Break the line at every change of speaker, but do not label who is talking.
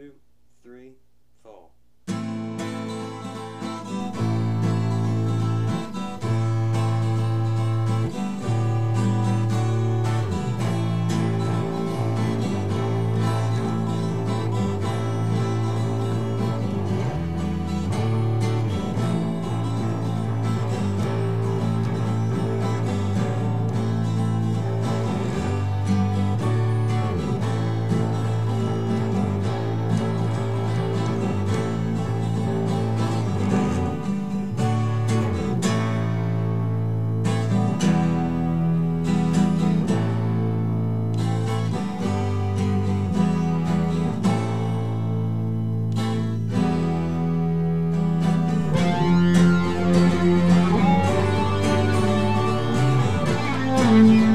you. Thank you.